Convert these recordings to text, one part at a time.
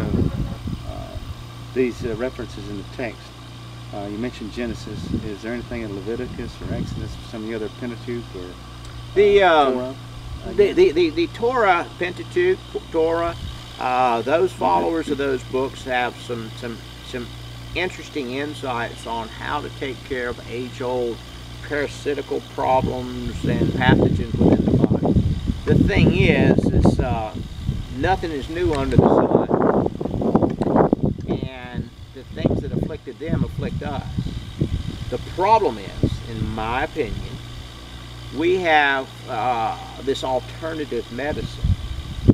So, uh, these uh, references in the text, uh, you mentioned Genesis. Is there anything in Leviticus or Exodus or some of the other Pentateuch or The, uh, um, Torah? the, the, the, the Torah, Pentateuch, Torah, uh, those followers of those books have some, some, some interesting insights on how to take care of age-old parasitical problems and pathogens within the body. The thing is, is uh, nothing is new under the sun, the things that afflicted them afflict us. The problem is, in my opinion, we have uh, this alternative medicine.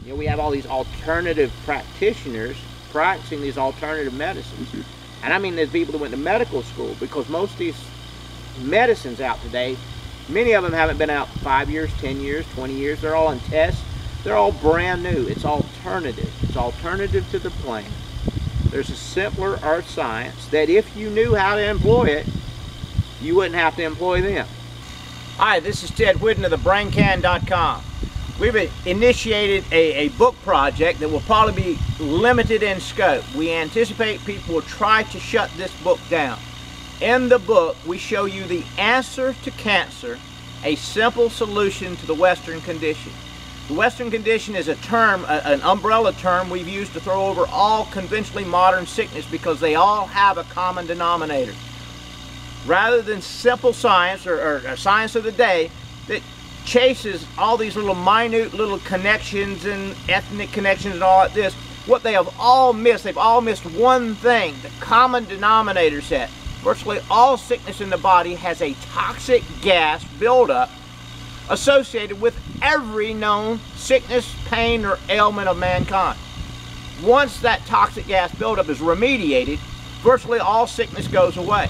You know, we have all these alternative practitioners practicing these alternative medicines. And I mean, there's people that went to medical school because most of these medicines out today, many of them haven't been out five years, 10 years, 20 years. They're all in tests. They're all brand new. It's alternative. It's alternative to the plant. There's a simpler earth science that if you knew how to employ it, you wouldn't have to employ them. Hi, this is Ted Whidden of thebraincan.com. We've initiated a, a book project that will probably be limited in scope. We anticipate people will try to shut this book down. In the book, we show you the answer to cancer, a simple solution to the Western condition. The Western condition is a term, a- an umbrella term we've used to throw over all conventionally modern sickness because they all have a common denominator rather than simple science or, or, or science of the day that chases all these little minute little connections and ethnic connections and all like this, what they have all missed, they've all missed one thing, the common denominator set. Virtually all sickness in the body has a toxic gas buildup associated with every known sickness, pain, or ailment of mankind. Once that toxic gas buildup is remediated, virtually all sickness goes away.